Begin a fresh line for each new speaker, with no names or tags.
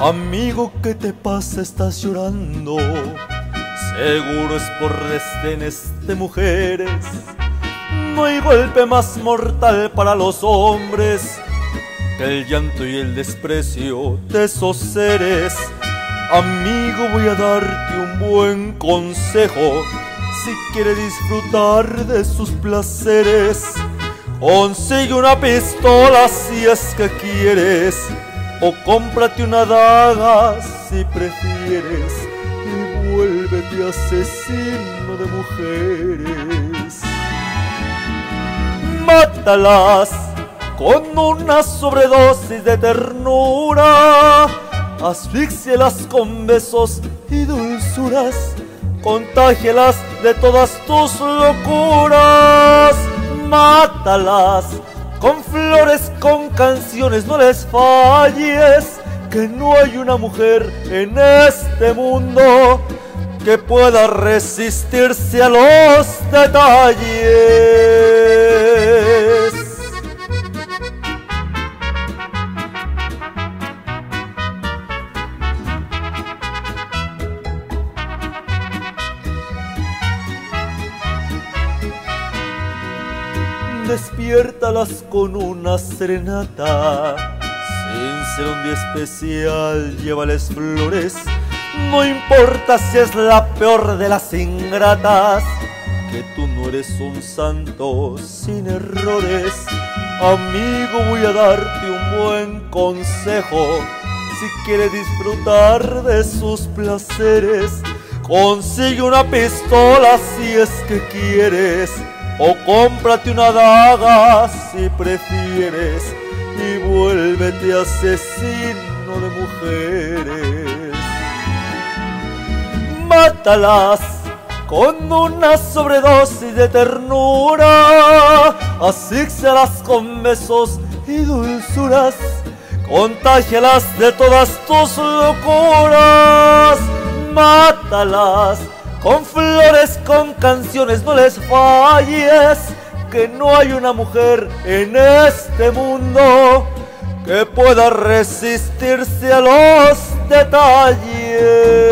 Amigo, ¿qué te pasa? Estás llorando. Seguro es por desdenes de mujeres. No hay golpe más mortal para los hombres que el llanto y el desprecio de esos seres. Amigo, voy a darte un buen consejo. Si quieres disfrutar de sus placeres, consigue una pistola si es que quieres o cómprate una daga si prefieres y vuélvete asesino de mujeres. Mátalas con una sobredosis de ternura, asfixialas con besos y dulzuras, contágialas de todas tus locuras, mátalas con flores, con canciones, no les falles, que no hay una mujer en este mundo que pueda resistirse a los detalles. Despiértalas con una serenata. Sin ser un día especial, llévales flores. No importa si es la peor de las ingratas, que tú no eres un santo sin errores. Amigo, voy a darte un buen consejo. Si quieres disfrutar de sus placeres, consigue una pistola si es que quieres o cómprate una daga si prefieres y vuélvete asesino de mujeres. Mátalas con una sobredosis de ternura, asíxalas con besos y dulzuras, contágialas de todas tus locuras, mátalas con flores, con canciones, no les falles, que no hay una mujer en este mundo que pueda resistirse a los detalles.